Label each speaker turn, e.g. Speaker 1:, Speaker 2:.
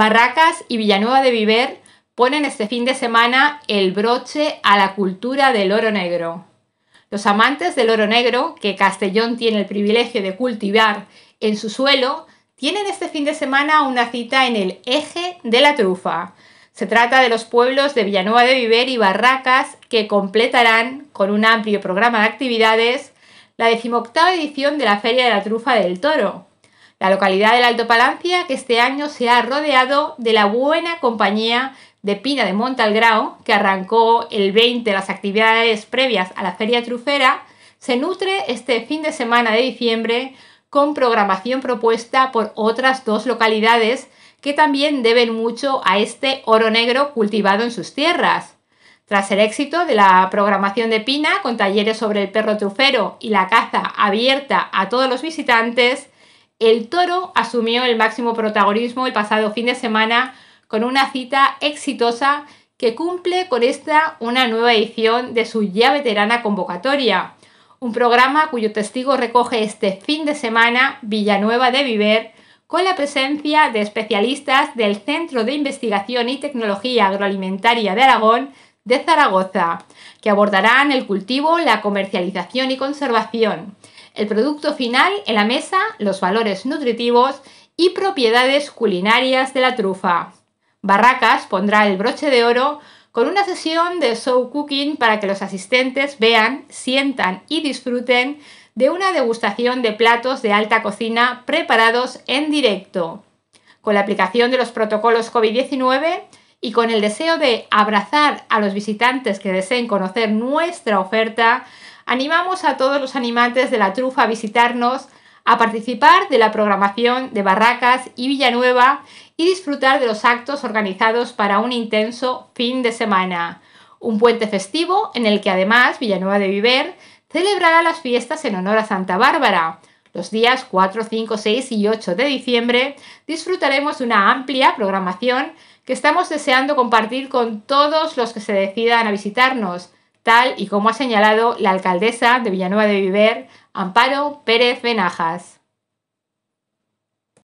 Speaker 1: Barracas y Villanueva de Viver ponen este fin de semana el broche a la cultura del oro negro. Los amantes del oro negro, que Castellón tiene el privilegio de cultivar en su suelo, tienen este fin de semana una cita en el eje de la trufa. Se trata de los pueblos de Villanueva de Viver y Barracas que completarán con un amplio programa de actividades la decimoctava edición de la Feria de la Trufa del Toro, la localidad del Alto Palancia, que este año se ha rodeado de la buena compañía de Pina de Montalgrao, que arrancó el 20 de las actividades previas a la feria trufera, se nutre este fin de semana de diciembre con programación propuesta por otras dos localidades que también deben mucho a este oro negro cultivado en sus tierras. Tras el éxito de la programación de Pina, con talleres sobre el perro trufero y la caza abierta a todos los visitantes, el toro asumió el máximo protagonismo el pasado fin de semana con una cita exitosa que cumple con esta una nueva edición de su ya veterana convocatoria, un programa cuyo testigo recoge este fin de semana Villanueva de Viver con la presencia de especialistas del Centro de Investigación y Tecnología Agroalimentaria de Aragón de Zaragoza, que abordarán el cultivo, la comercialización y conservación, el producto final en la mesa, los valores nutritivos y propiedades culinarias de la trufa. Barracas pondrá el broche de oro con una sesión de show cooking para que los asistentes vean, sientan y disfruten de una degustación de platos de alta cocina preparados en directo. Con la aplicación de los protocolos COVID-19 y con el deseo de abrazar a los visitantes que deseen conocer nuestra oferta, Animamos a todos los animantes de la trufa a visitarnos, a participar de la programación de Barracas y Villanueva y disfrutar de los actos organizados para un intenso fin de semana. Un puente festivo en el que además Villanueva de Viver celebrará las fiestas en honor a Santa Bárbara. Los días 4, 5, 6 y 8 de diciembre disfrutaremos de una amplia programación que estamos deseando compartir con todos los que se decidan a visitarnos tal y como ha señalado la alcaldesa de Villanueva de Viver, Amparo Pérez Benajas.